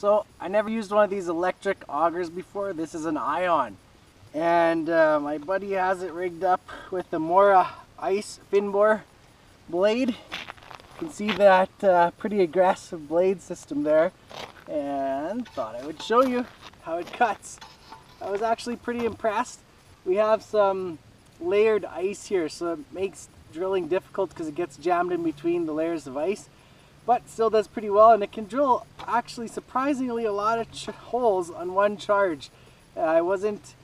So I never used one of these electric augers before. This is an ION. And uh, my buddy has it rigged up with the Mora Ice fin bore blade. You can see that uh, pretty aggressive blade system there. And thought I would show you how it cuts. I was actually pretty impressed. We have some layered ice here, so it makes drilling difficult because it gets jammed in between the layers of ice but still does pretty well and it can drill actually surprisingly a lot of holes on one charge. Uh, I wasn't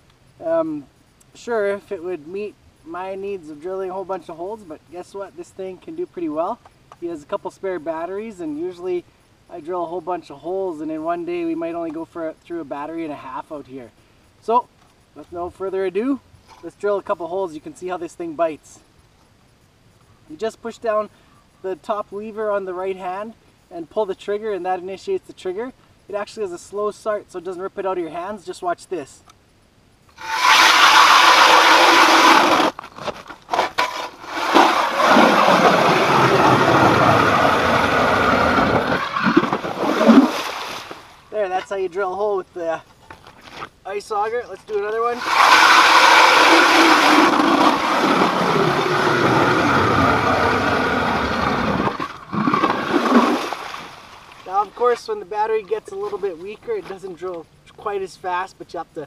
um, sure if it would meet my needs of drilling a whole bunch of holes but guess what this thing can do pretty well. He has a couple spare batteries and usually I drill a whole bunch of holes and in one day we might only go for through a battery and a half out here. So with no further ado let's drill a couple holes you can see how this thing bites. You just push down the top lever on the right hand and pull the trigger and that initiates the trigger. It actually has a slow start so it doesn't rip it out of your hands. Just watch this. There, that's how you drill a hole with the ice auger. Let's do another one. Of course when the battery gets a little bit weaker it doesn't drill quite as fast but you have to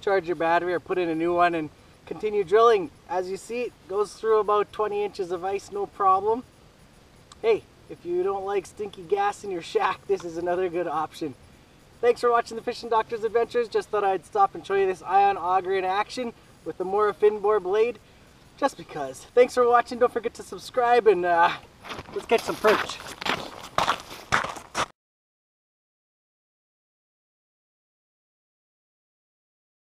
charge your battery or put in a new one and continue drilling. As you see it goes through about 20 inches of ice no problem. Hey if you don't like stinky gas in your shack this is another good option. Thanks for watching the Fishing Doctor's Adventures. Just thought I'd stop and show you this ION auger in action with the Mora fin bore blade just because. Thanks for watching. Don't forget to subscribe and uh, let's catch some perch.